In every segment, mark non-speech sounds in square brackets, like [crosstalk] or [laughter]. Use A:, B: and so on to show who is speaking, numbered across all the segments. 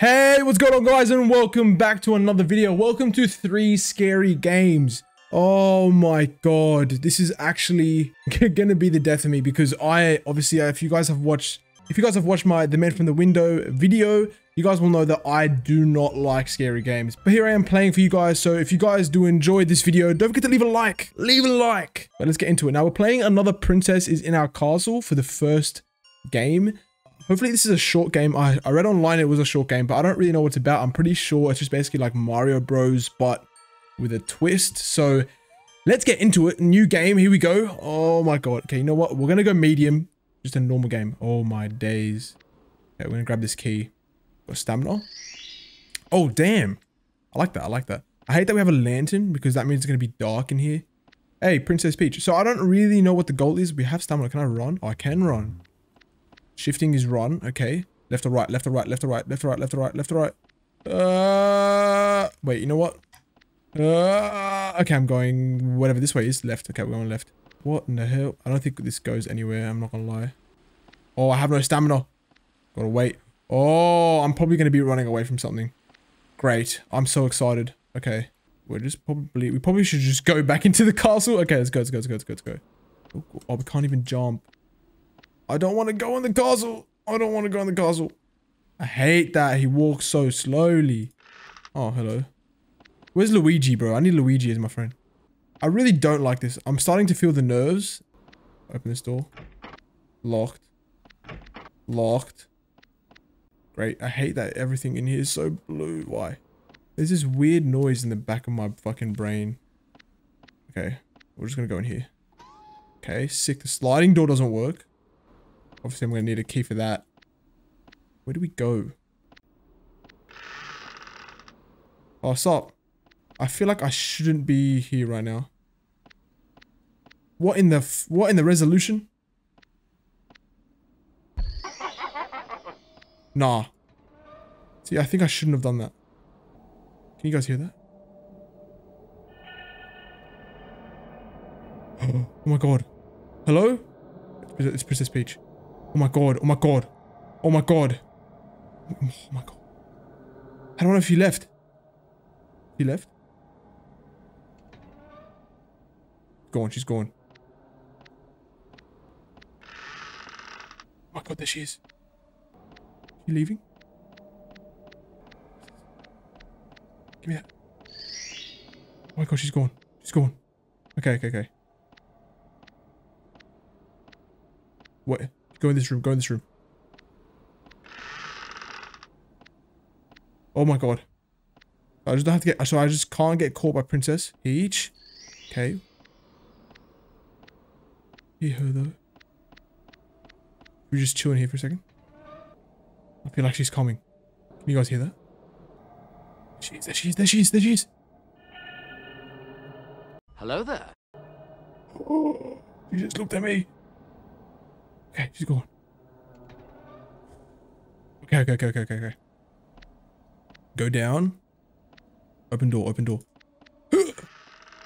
A: Hey, what's going on guys and welcome back to another video. Welcome to 3 Scary Games. Oh my god, this is actually [laughs] gonna be the death of me because I, obviously, if you guys have watched, if you guys have watched my The Man from the Window video, you guys will know that I do not like scary games. But here I am playing for you guys, so if you guys do enjoy this video, don't forget to leave a like. Leave a like. But let's get into it. Now we're playing Another Princess is in Our Castle for the first game. Hopefully this is a short game. I, I read online it was a short game, but I don't really know what it's about. I'm pretty sure it's just basically like Mario Bros, but with a twist. So let's get into it. New game. Here we go. Oh my god. Okay, you know what? We're going to go medium. Just a normal game. Oh my days. Okay, we're going to grab this key. Got stamina. Oh, damn. I like that. I like that. I hate that we have a lantern because that means it's going to be dark in here. Hey, Princess Peach. So I don't really know what the goal is. We have stamina. Can I run? Oh, I can run. Shifting is run. Okay. Left or right, left or right, left or right, left or right, left or right, left or right. Uh, wait, you know what? Uh, okay, I'm going whatever this way is. Left. Okay, we're going left. What in the hell? I don't think this goes anywhere. I'm not going to lie. Oh, I have no stamina. Gotta wait. Oh, I'm probably going to be running away from something. Great. I'm so excited. Okay. We're just probably... We probably should just go back [laughs] into the castle. Okay, let's go, let's go, let's go, let's go, let's go. Oh, oh we can't even jump. I don't want to go in the castle. I don't want to go in the castle. I hate that he walks so slowly. Oh, hello. Where's Luigi, bro? I need Luigi as my friend. I really don't like this. I'm starting to feel the nerves. Open this door. Locked. Locked. Great. I hate that everything in here is so blue. Why? There's this weird noise in the back of my fucking brain. Okay. We're just gonna go in here. Okay, sick. The sliding door doesn't work. Obviously, I'm going to need a key for that. Where do we go? Oh, stop. I feel like I shouldn't be here right now. What in the what in the resolution? [laughs] Nah. See, I think I shouldn't have done that. Can you guys hear that? [gasps] Oh my god. Hello? It's Princess Peach. Oh my god, oh my god. Oh my god. Oh my god. I don't know if she left. She left? Gone, she's gone. Oh my god, there she is. She leaving? Give me that. Oh my god, she's gone. She's gone. Okay, okay, okay. What? Go in this room. Go in this room. Oh my god. I just don't have to get... So I just can't get caught by Princess Peach. Okay. Hear her though. We're just chilling here for a second. I feel like she's coming. Can you guys hear that? She's there She's there She's there She's.
B: Hello there.
A: Oh, she just looked at me. Okay, she's gone. Okay, okay, okay, okay, okay, okay. Go down. Open door, open door. [gasps]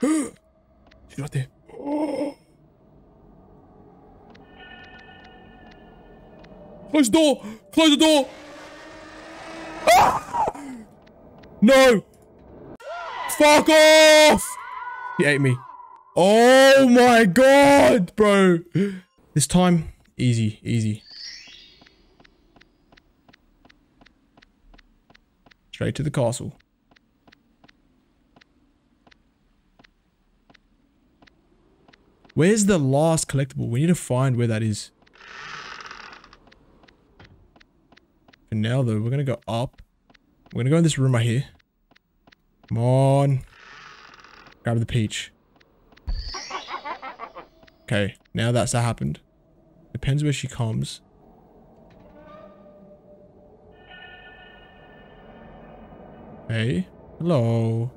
A: She's right there. [gasps] Close the door! Close the door! Ah! [gasps] No! Fuck off! He ate me. Oh my god, bro. This time, Easy, easy. Straight to the castle. Where's the last collectible? We need to find where that is. For now, though, we're going to go up. We're going to go in this room right here. Come on. Grab the peach. Okay, now that's that happened. Depends where she comes. Hey. Hello.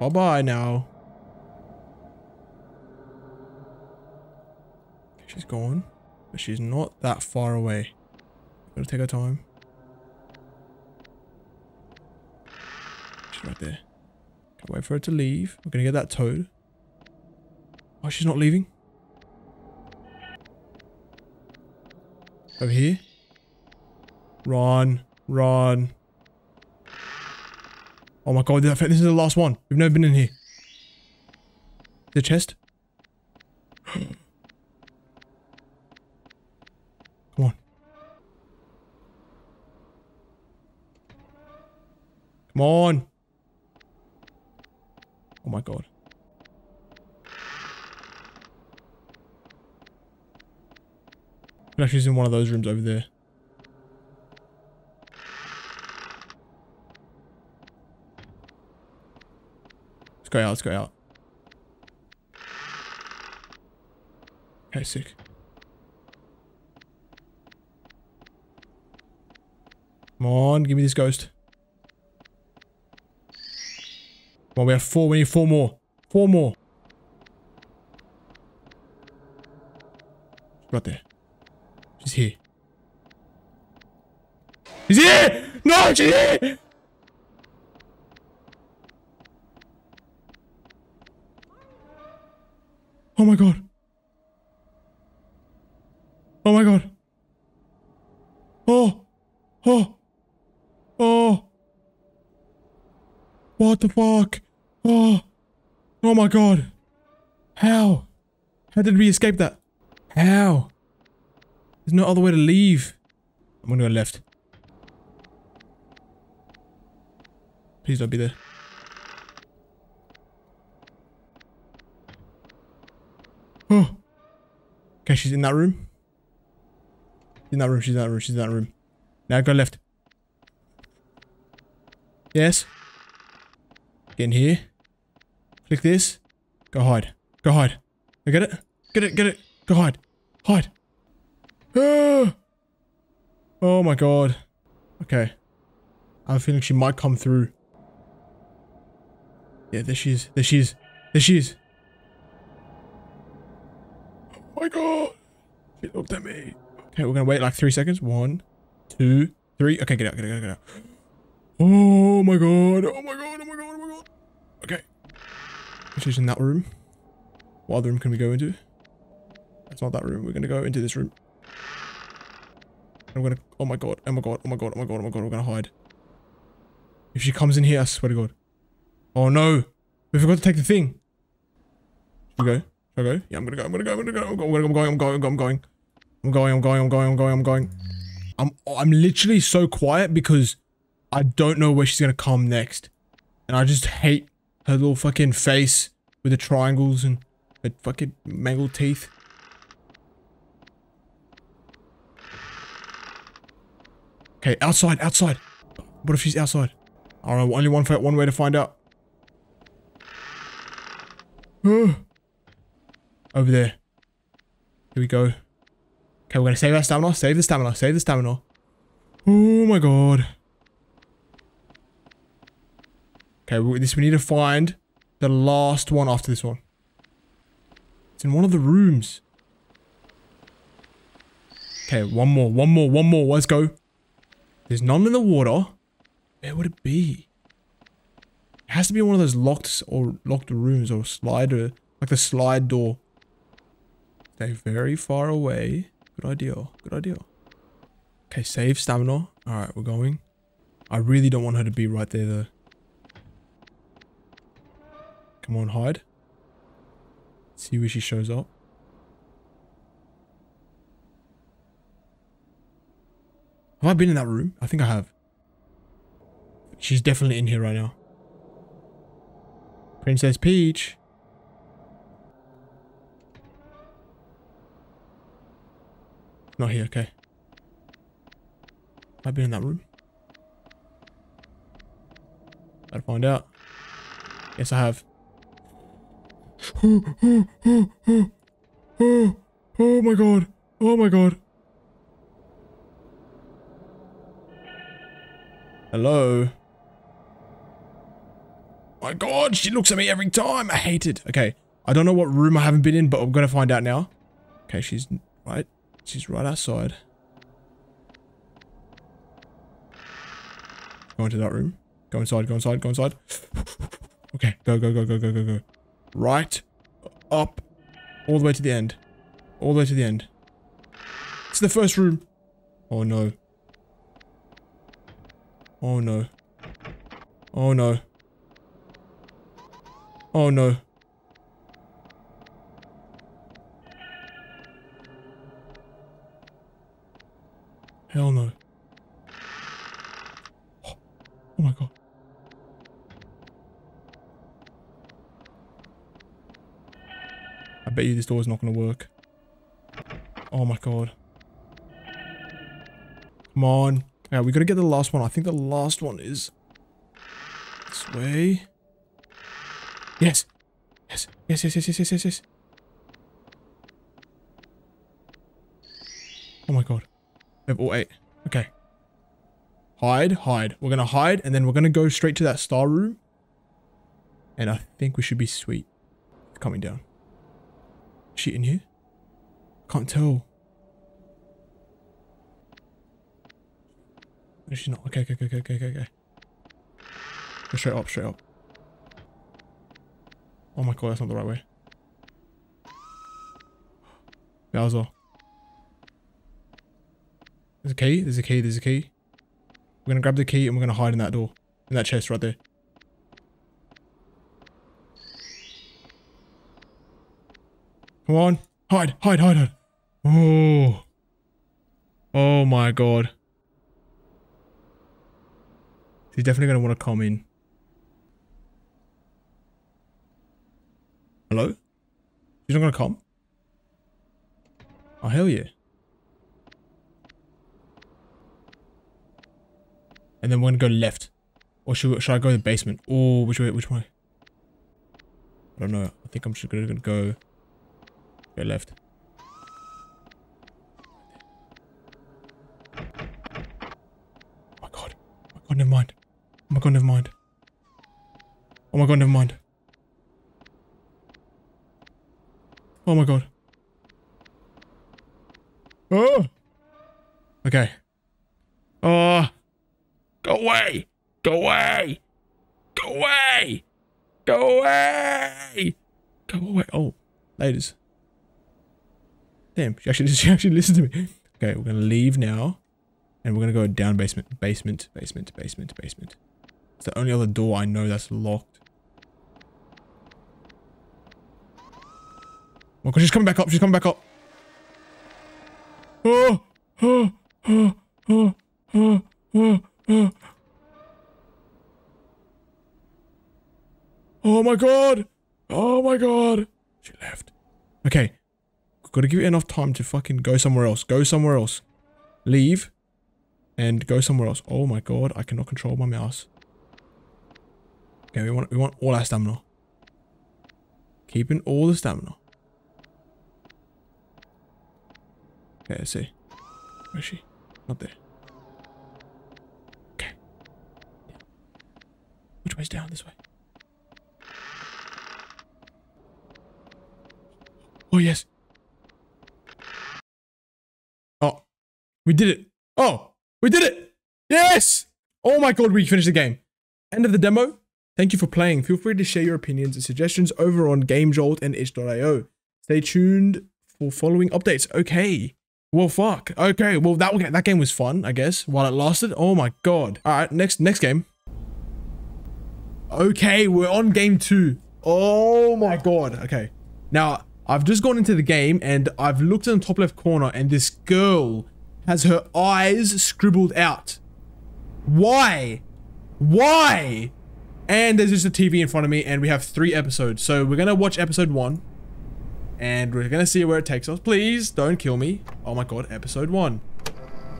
A: Bye-bye now. She's gone. But she's not that far away. Gotta take our time. She's right there. Can't wait for her to leave. We're gonna get that toad. Oh, she's not leaving? Over here? Run. Run. Oh my god, this is the last one. We've never been in here. The chest? [gasps] Come on. Come on. Oh my god. Actually, in one of those rooms over there. Let's go out, let's go out. Okay, sick. Come on, give me this ghost. Well, we have four. We need four more. Four more. Right there. She's here. She's here! No, she's here! Oh my god. Oh my god. Oh. Oh. Oh. What the fuck? Oh. Oh my god. How? How did we escape that? How? There's no other way to leave. I'm gonna go left. Please don't be there. Oh. Okay, she's in that room. In that room, she's in that room, she's in that room. Now go left. Yes. Get in here. Click this. Go hide. Go hide. I get it? Get it, get it. Go hide. Hide. Ah! Oh my god. Okay. I have a feeling she might come through. Yeah, there she is. There she is. There she is. Oh my god. She looked at me. Okay, we're gonna wait like three seconds. One, two, three. Okay, get out, get out, get out. Oh my god. Oh my god. Oh my god. Oh my god. Okay. She's in that room. What other room can we go into? That's not that room. We're gonna go into this room. I'm gonna- oh my god, oh my god, oh my god, oh my god, oh my god, we're gonna hide. If she comes in here, I swear to god. Oh no! We forgot to take the thing! Should we go? Should I go? Yeah, I'm gonna go, I'm gonna go, I'm gonna go, I'm going, I'm going, I'm going, I'm going. I'm going, I'm going, I'm going, I'm going, I'm going. I'm, I'm literally so quiet because I don't know where she's gonna come next. And I just hate her little fucking face with the triangles and her fucking mangled teeth. Okay, outside, outside. What if she's outside? Don't know, only one, one way to find out. Over there. Here we go. Okay, we're gonna save our stamina. Save the stamina. Save the stamina. Oh my god. Okay, we, this we need to find the last one after this one. It's in one of the rooms. Okay, one more, one more, one more. Let's go. There's none in the water. Where would it be? It has to be one of those locked or locked rooms or slider, like the slide door. Stay very far away. Good idea. Good idea. Okay, save stamina. Alright, we're going. I really don't want her to be right there though. Come on, hide. See where she shows up. Have I been in that room? I think I have. She's definitely in here right now. Princess Peach. Not here, okay. Have I been in that room? Gotta find out. Yes, I have. [gasps] oh my god. Oh my god. Hello? My god, she looks at me every time. I hate it. Okay, I don't know what room I haven't been in, but I'm gonna find out now. Okay, she's right. She's right outside. Go into that room. Go inside, go inside, go inside. okay, go, go, go, go, go, go, go. Right. Up. All the way to the end. All the way to the end. It's the first room. Oh no. Oh no. Oh no. Oh no. Hell no. Oh, my god. I bet you this door is not going to work. Oh my god. Come on. Yeah, we got to get the last one. I think the last one is this way. Yes. Yes. Yes, yes, yes, yes, yes, yes, yes. Oh my god. We have all eight. Oh, okay. Hide, hide. We're gonna hide, and then we're gonna go straight to that star room. And I think we should be sweet. Coming down. Is she in here? Can't tell. No, she's not. Okay, okay, okay, okay, okay, okay. Go straight up, straight up. Oh my god, that's not the right way. Bowser. There's a key, there's a key, there's a key. We're gonna grab the key and we're gonna hide in that door. In that chest right there. Come on. Hide, hide, hide, hide. Oh. Oh my god. She's definitely going to want to come in. Hello? She's not going to come? Oh, hell yeah. And then we're going to go left. Or should, should I go to the basement? Oh, which way? Which way? I don't know. I think I'm just going to go... Go left. Oh my god. Oh my god, never mind. Oh my god, never mind. Oh my god, never mind. Oh my god. Oh! Okay. Oh! Go away! Go away! Go away! Go away! Go away! Oh, ladies. Damn, she actually, [laughs] she actually listened to me. Okay, we're gonna leave now. And we're gonna go down basement, basement, basement, basement, basement. It's the only other door I know that's locked. Oh god, she's coming back up, she's coming back up. Oh, oh, oh, oh, oh, oh, oh. Oh my god! Oh my god! She left. Okay. Gotta give it enough time to fucking go somewhere else. Go somewhere else. Leave. And go somewhere else. Oh my god, I cannot control my mouse. Okay, we want we want all our stamina. Keeping all the stamina. Okay, let's see. Where is she? Not there. Okay. Which way's down? This way. Oh, yes. Oh, we did it. Oh, we did it. Yes. Oh my god, we finished the game. End of the demo. Thank you for playing. Feel free to share your opinions and suggestions over on GameJolt and itch.io. Stay tuned for following updates. Okay. Well, fuck. Okay. Well, that that game was fun, I guess, while it lasted. Oh my god. All right. Next next game. Okay, we're on game two. Oh my god. Okay. Now, I've just gone into the game and I've looked in the top left corner and this girl has her eyes scribbled out. Why? Why? And there's just a TV in front of me and we have three episodes. So we're going to watch episode one. And we're going to see where it takes us. Please don't kill me. Oh my god, episode one.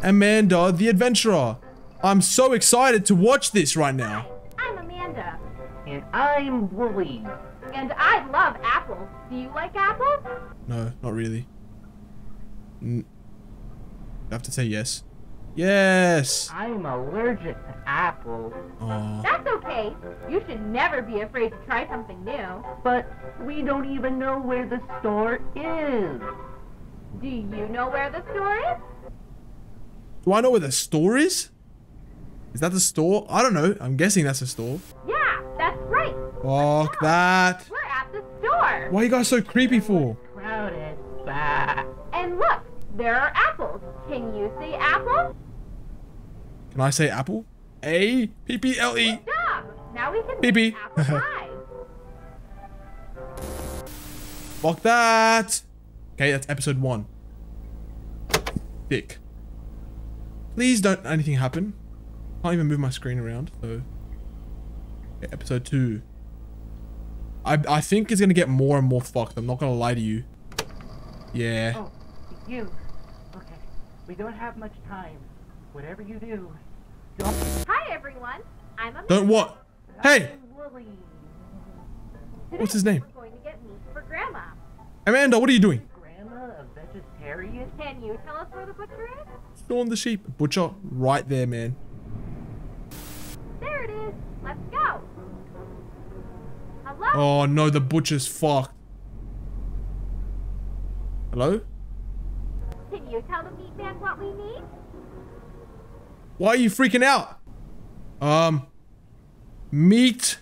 A: Amanda the Adventurer. I'm so excited to watch this right now.
B: I'm Amanda.
C: And I'm Wooly.
B: And I love apples. Do you like apples?
A: No, not really. N I have to say yes. Yes!
C: I'm allergic to apples.
A: Aw.
B: That's okay. You should never be afraid to try something new.
C: But we don't even know where the store is.
B: Do you know where the store is?
A: Do I know where the store is? Is that the store? I don't know. I'm guessing that's a store.
B: Yeah, that's right.
A: Fuck that.
B: We're at the store.
A: Why are you guys so creepy for?
C: Crowded. Bah.
B: And look, there are apples. Can you see apples?
A: Can I say apple? A P P L E.
B: Now we can
A: Pee pee.
B: make [laughs] apple pie.
A: Fuck that. Okay, that's episode one. Dick. Please don't anything happen. Can't even move my screen around. So, okay, episode two. I I think it's gonna get more and more fucked. I'm not gonna lie to you. Yeah.
C: Oh, you. Okay, we don't have much time. Whatever you do.
B: Hi everyone. I'm Amanda.
A: Don't what? Hey,
B: Today
A: what's his name?
B: We're going to get meat for Grandma.
A: Amanda, what are you doing?
C: Grandma, a vegetarian?
B: Can you tell us where the butcher is?
A: Storm the sheep. Butcher, right there, man.
B: There it is. Let's go. Hello?
A: Oh no, the butcher's fucked. Hello?
B: Can you tell the meat man what we need?
A: Why are you freaking out? Um, meat.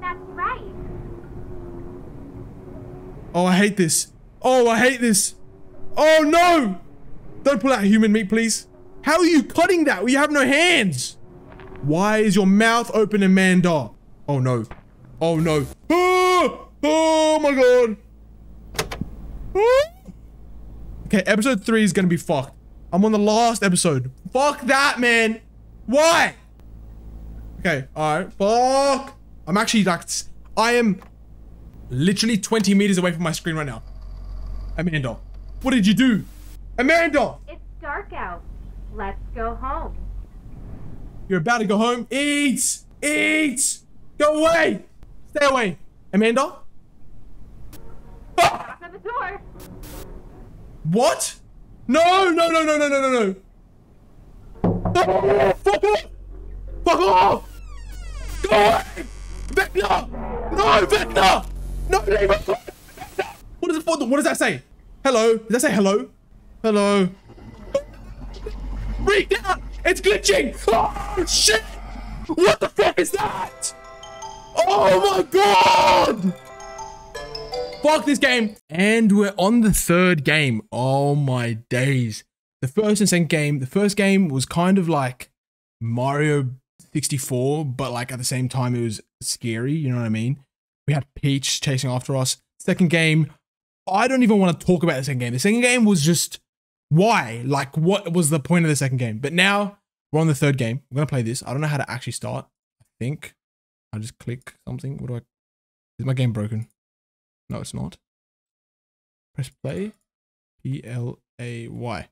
B: That's right.
A: Oh, I hate this. Oh, I hate this. Oh no! Don't pull out human meat, please. How are you cutting that? You have no hands. Why is your mouth open, Amanda? Oh no. Oh no. Oh, oh my god. Ah! Okay, episode three is gonna be fucked. I'm on the last episode. Fuck that, man. Why? Okay, alright. Fuck. I'm actually like, I am literally 20 meters away from my screen right now. Amanda, what did you do? Amanda,
B: It's dark out. Let's go home.
A: you're about to go home. Eat, eat, go away, stay away. Amanda?
B: Knock on the door.
A: What? No, no, no, no, no, no, no, no. Fuck off! Fuck off! Go away! Vecna! No, Vecna! No, us! What does it? What, does that say? Hello? Does that say hello? Hello? Freak out! It's glitching! Oh shit! What the fuck is that? Oh my god! Fuck this game. And we're on the third game. Oh my days. The first and second game, the first game was kind of like Mario 64, but like at the same time it was scary, you know what I mean? We had Peach chasing after us. Second game, I don't even want to talk about the second game. The second game was just why? Like what was the point of the second game? But now we're on the third game. We're going to play this. I don't know how to actually start. I think I just click something. What do I Is my game broken? No, it's not. Press play. P L A Y.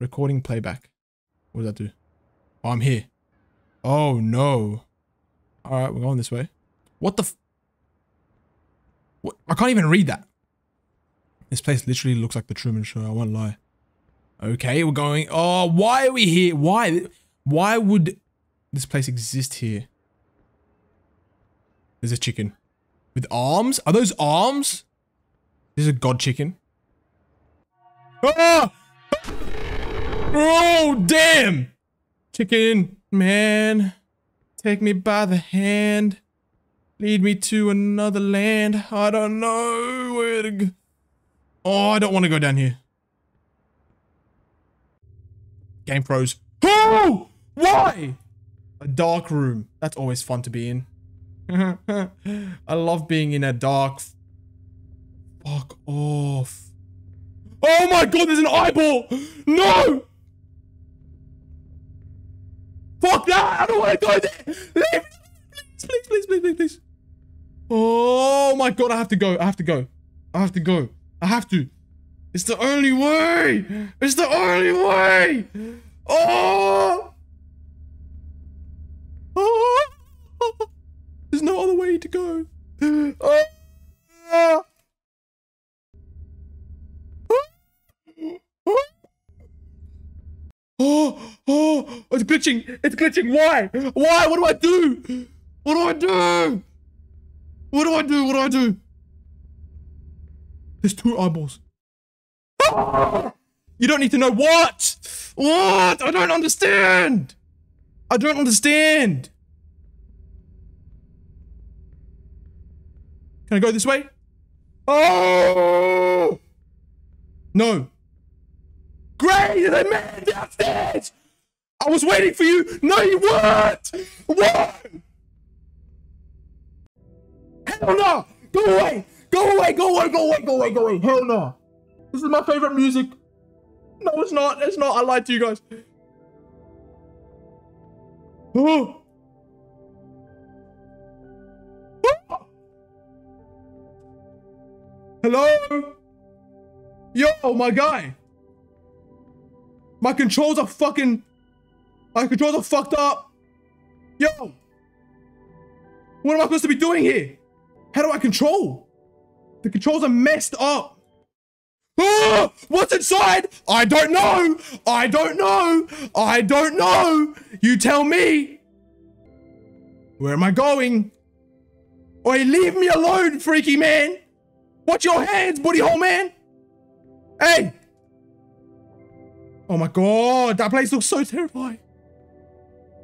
A: Recording playback. What does that do? Oh, I'm here. Oh no. Alright, we're going this way. What the what? I can't even read that. This place literally looks like the Truman Show, I won't lie. Okay, we're going- Oh, why are we here? Why? Why would this place exist here? There's a chicken. With arms? Are those arms? This is a god chicken. Ah! Oh, damn! Chicken, man. Take me by the hand. Lead me to another land. I don't know where to go. Oh, I don't want to go down here. Game froze. Who? Why? A dark room. That's always fun to be in. [laughs] I love being in a dark. Fuck off. Oh my god, there's an eyeball! No! Fuck that! I don't want to go there! Leave! Please, please, please, please, please, please. Oh my god, I have to go. I have to go. I have to go. I have to. It's the only way! It's the only way! Oh! Oh! There's no other way to go. Oh! [gasps] Oh, oh, it's glitching. It's glitching. Why? Why? What do I do? What do I do? What do I do? What do I do? There's two eyeballs. [laughs] You don't need to know what? What? I don't understand. I don't understand. Can I go this way? Oh! No. Great, a man downstairs! I was waiting for you. No, you weren't. What? Hell no. Go away. Go away. Go away. Go away. Go away. Go away. Hell no. This is my favorite music. No, it's not. It's not. I lied to you guys. Oh. Hello? Yo, my guy. My controls are fucking... My controls are fucked up. Yo. What am I supposed to be doing here? How do I control? The controls are messed up. Oh, what's inside? I don't know. I don't know. I don't know. You tell me. Where am I going? Oi, leave me alone, freaky man. Watch your hands, booty hole man. Hey. Oh my god, that place looks so terrifying.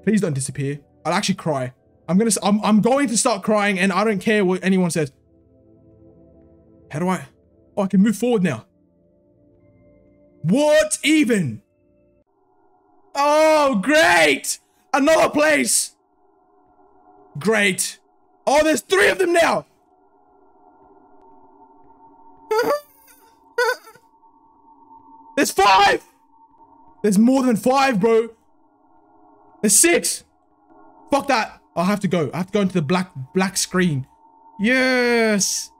A: Please don't disappear. I'll actually cry. I'm gonna. I'm. I'm going to start crying, and I don't care what anyone says. How do I? Oh, I can move forward now. What even? Oh, great! Another place. Great. Oh, there's three of them now. [laughs] there's five. There's more than five, bro. There's six. Fuck that. I have to go. I have to go into the black black screen. Yes.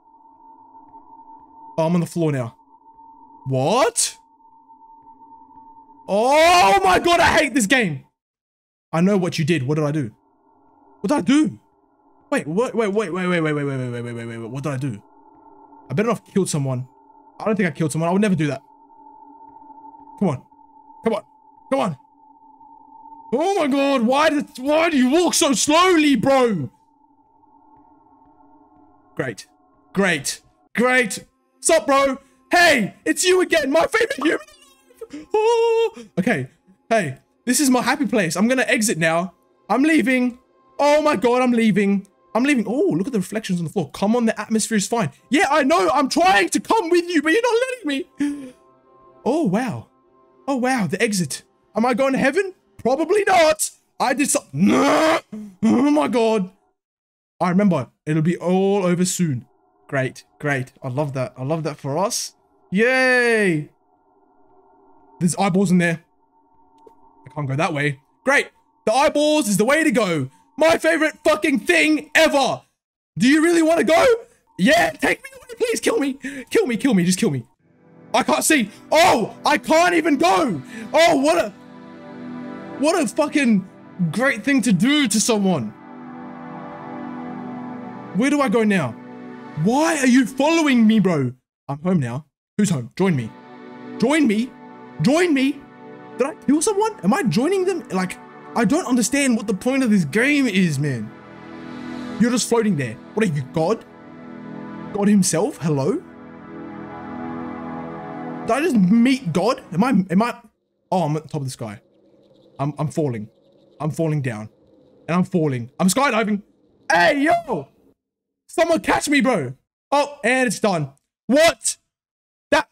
A: Oh, I'm on the floor now. What? Oh my god, I hate this game. I know what you did. What did I do? What did I do? Wait, wait, wait, wait, wait, wait, wait, wait, wait, wait, wait, wait, wait, wait. What did I do? I better not have killed someone. I don't think I killed someone. I would never do that. Come on. Come on. Come on. Oh my god, why did why do you walk so slowly, bro? Great. Great. Great. Sup, bro? Hey, it's you again, my favorite human. Oh. Okay. Hey, this is my happy place. I'm gonna exit now. I'm leaving. Oh my god, I'm leaving. I'm leaving. Oh, look at the reflections on the floor. Come on, the atmosphere is fine. Yeah, I know. I'm trying to come with you, but you're not letting me. Oh, wow. Oh, wow. The exit. Am I going to heaven? Probably not. I did something. Oh my god. I remember. It'll be all over soon. Great. Great. I love that. I love that for us. Yay. There's eyeballs in there. I can't go that way. Great. The eyeballs is the way to go. My favorite fucking thing ever. Do you really want to go? Yeah, take me away. Please kill me. Kill me, kill me. Just kill me. I can't see. Oh, I can't even go. Oh, what a... What a fucking great thing to do to someone. Where do I go now? Why are you following me, bro? I'm home now. Who's home? Join me. Join me. Join me. Did I kill someone? Am I joining them? Like, I don't understand what the point of this game is, man. You're just floating there. What are you, God? God himself? Hello? Did I just meet God? Am I, am I? Oh, I'm at the top of the sky. I'm, I'm falling. I'm falling down. And I'm falling. I'm skydiving. Hey, yo! Someone catch me, bro. Oh, and it's done. What? That,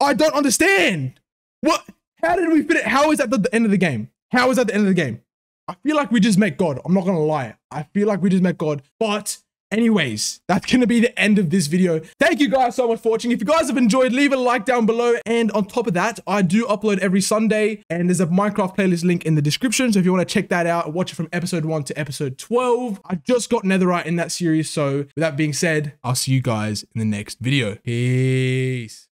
A: I don't understand. What? How did we fit it? How is that the, end of the game? How is that the end of the game? I feel like we just met God. I'm not gonna lie. I feel like we just met God. But anyways, that's gonna be the end of this video. Thank you guys so much for watching. If you guys have enjoyed, leave a like down below. And on top of that, I do upload every Sunday and there's a Minecraft playlist link in the description. So if you wanna check that out, watch it from episode one to episode 12. I just got Netherite in that series. So with that being said, I'll see you guys in the next video. Peace.